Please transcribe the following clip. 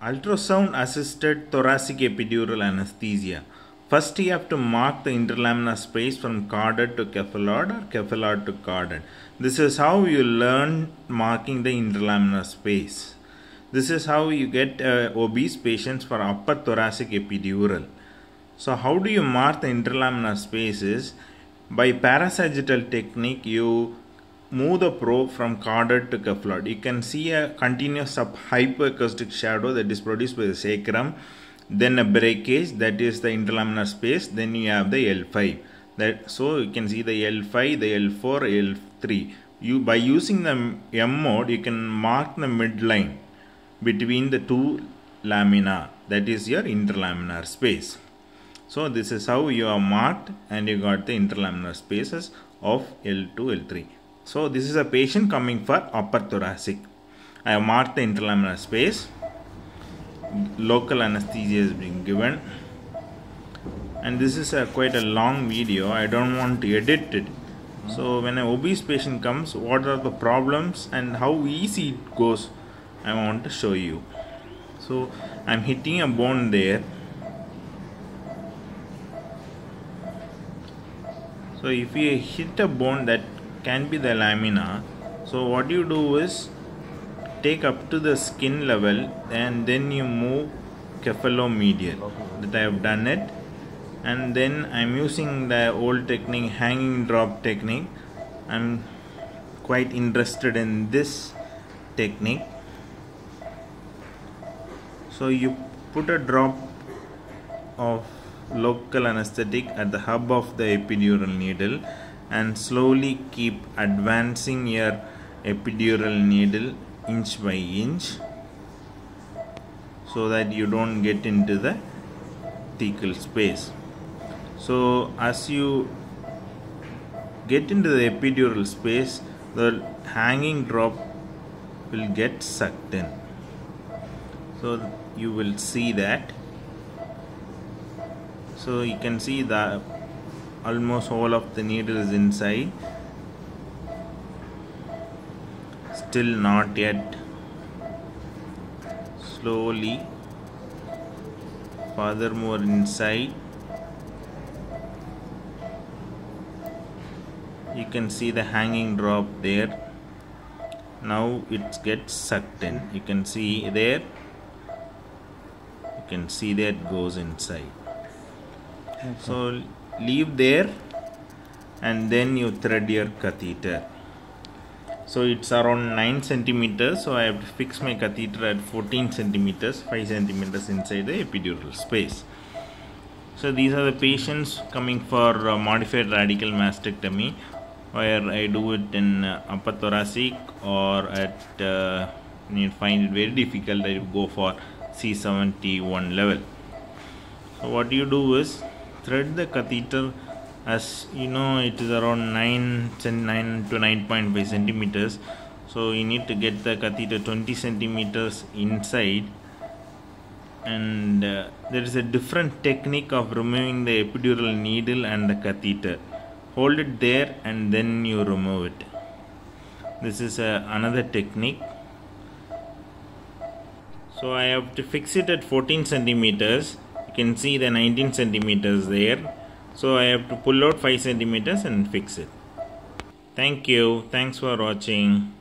Ultrasound assisted thoracic epidural anesthesia. First, you have to mark the interlaminar space from caudad to cephalad or cephalad to caudad. This is how you learn marking the interlaminar space. This is how you get uh, obese patients for upper thoracic epidural. So, how do you mark the interlaminar spaces? By parasagittal technique, you move the probe from caudad to cephalad. You can see a continuous hypoacoustic shadow that is produced by the sacrum, then a breakage that is the interlaminar space, then you have the L5. That so you can see the L5, the L4, L3. You by using the M mode, you can mark the midline between the two lamina. That is your interlaminar space. So this is how you are marked and you got the interlaminar spaces of L2, L3. So this is a patient coming for upper thoracic. I have marked the interlaminar space. Local anesthesia is being given. And this is a quite a long video. I don't want to edit it. So when an obese patient comes, what are the problems and how easy it goes, I want to show you. So I'm hitting a bone there. So if you hit a bone that can be the lamina. So what you do is take up to the skin level and then you move cephalomedial. That I have done it. And then I'm using the old technique hanging drop technique. I'm quite interested in this technique. So you put a drop of local anesthetic at the hub of the epidural needle and slowly keep advancing your epidural needle inch by inch so that you don't get into the thecal space. So as you get into the epidural space the hanging drop will get sucked in. So you will see that. So you can see the almost all of the needle is inside. Still not yet. Slowly. Furthermore inside. You can see the hanging drop there. Now it gets sucked in. You can see there. You can see that goes inside. Okay. so leave there and then you thread your catheter. So it's around 9 centimeters so I have to fix my catheter at 14 centimeters 5 centimeters inside the epidural space. So these are the patients coming for uh, modified radical mastectomy where I do it in uh, upper thoracic or at uh, you find it very difficult I go for C71 level. So what you do is thread the catheter as you know it is around 9 9 to 9.5 centimeters. So you need to get the catheter 20 centimeters inside. And uh, there is a different technique of removing the epidural needle and the catheter. Hold it there and then you remove it. This is uh, another technique. So I have to fix it at 14 centimeters can see the 19 centimeters there. So I have to pull out 5 centimeters and fix it. Thank you. Thanks for watching